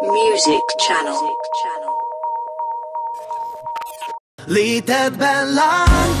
Music Channel. Létedben lángol